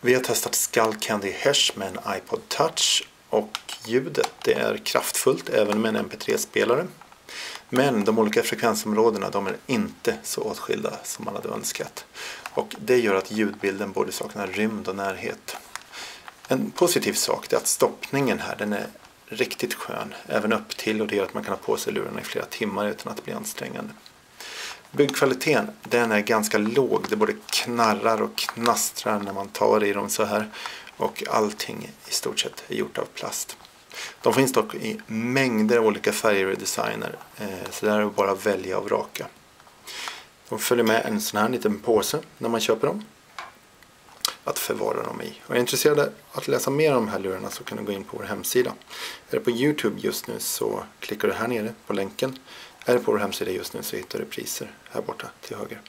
Vi har testat Skull Candy Hesh med en iPod Touch och ljudet det är kraftfullt även med en MP3-spelare. Men de olika frekvensområdena de är inte så åtskilda som man hade önskat. Och det gör att ljudbilden både saknar rymd och närhet. En positiv sak är att stoppningen här den är riktigt skön. Även upp till och det gör att man kan ha på sig lurarna i flera timmar utan att det blir ansträngande. Byggkvaliteten den är ganska låg. Det både knarrar och knastrar när man tar i dem så här. Och allting i stort sett är gjort av plast. De finns dock i mängder av olika färger och designer. Eh, så där är det bara att välja och vraka. De följer med en sån här liten påse när man köper dem. Att förvara dem i. Och är intresserad att läsa mer om de här lurarna så kan du gå in på vår hemsida. Är du på Youtube just nu så klickar du här nere på länken. Är du på vår hemsida just nu så hittar du priser här borta till höger.